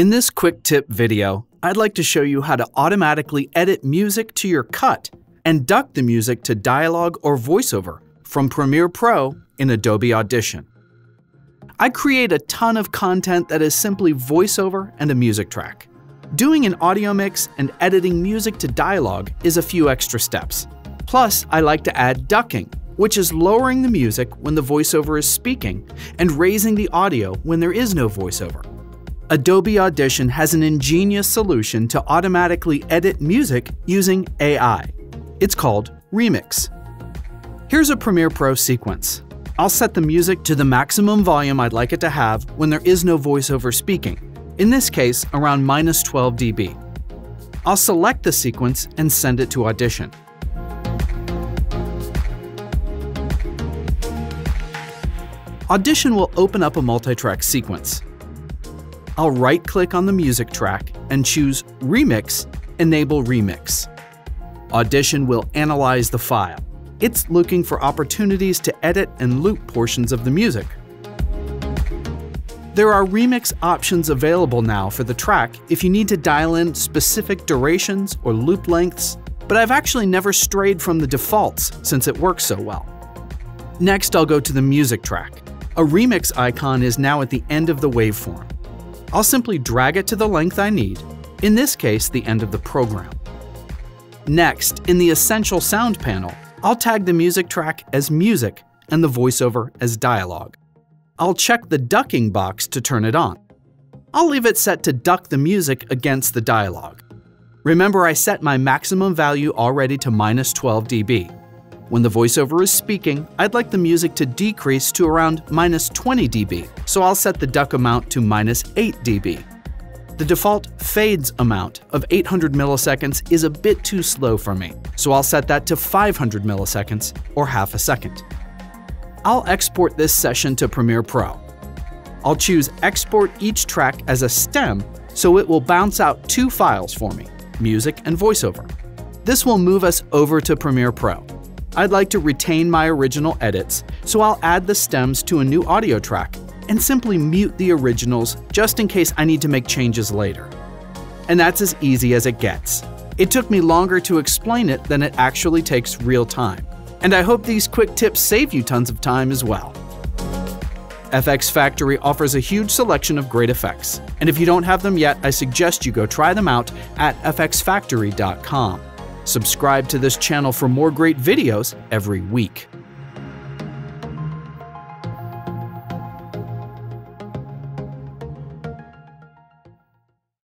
In this quick tip video, I'd like to show you how to automatically edit music to your cut and duck the music to dialogue or voiceover from Premiere Pro in Adobe Audition. I create a ton of content that is simply voiceover and a music track. Doing an audio mix and editing music to dialogue is a few extra steps. Plus, I like to add ducking, which is lowering the music when the voiceover is speaking and raising the audio when there is no voiceover. Adobe Audition has an ingenious solution to automatically edit music using AI. It's called Remix. Here's a Premiere Pro sequence. I'll set the music to the maximum volume I'd like it to have when there is no voiceover speaking, in this case around minus 12 dB. I'll select the sequence and send it to Audition. Audition will open up a multi-track sequence. I'll right-click on the music track and choose Remix, Enable Remix. Audition will analyze the file. It's looking for opportunities to edit and loop portions of the music. There are remix options available now for the track if you need to dial in specific durations or loop lengths, but I've actually never strayed from the defaults since it works so well. Next, I'll go to the music track. A remix icon is now at the end of the waveform. I'll simply drag it to the length I need, in this case the end of the program. Next, in the Essential Sound panel, I'll tag the music track as music and the voiceover as dialogue. I'll check the ducking box to turn it on. I'll leave it set to duck the music against the dialogue. Remember I set my maximum value already to minus 12 dB. When the voiceover is speaking, I'd like the music to decrease to around minus 20 dB, so I'll set the duck amount to minus 8 dB. The default fades amount of 800 milliseconds is a bit too slow for me, so I'll set that to 500 milliseconds or half a second. I'll export this session to Premiere Pro. I'll choose Export each track as a stem so it will bounce out two files for me, music and voiceover. This will move us over to Premiere Pro. I'd like to retain my original edits, so I'll add the stems to a new audio track and simply mute the originals just in case I need to make changes later. And that's as easy as it gets. It took me longer to explain it than it actually takes real time. And I hope these quick tips save you tons of time as well. FX Factory offers a huge selection of great effects, and if you don't have them yet, I suggest you go try them out at fxfactory.com. Subscribe to this channel for more great videos every week.